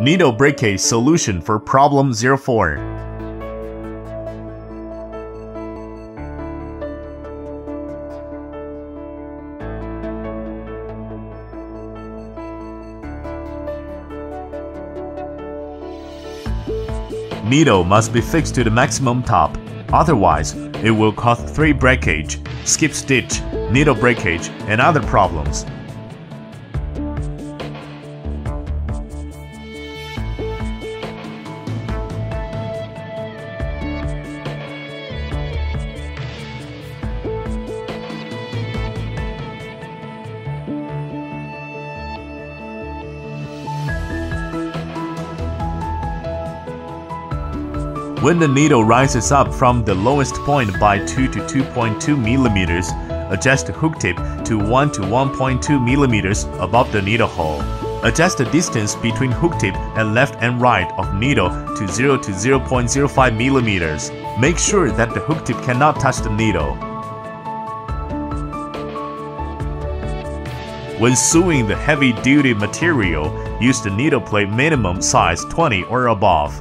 Needle breakage solution for problem 04. Needle must be fixed to the maximum top, otherwise it will cause 3 breakage, skip stitch, needle breakage, and other problems. When the needle rises up from the lowest point by 2 to 2.2 millimeters, adjust the hook tip to 1 to 1.2 millimeters above the needle hole. Adjust the distance between hook tip and left and right of needle to 0 to 0.05 millimeters. Make sure that the hook tip cannot touch the needle. When sewing the heavy-duty material, use the needle plate minimum size 20 or above.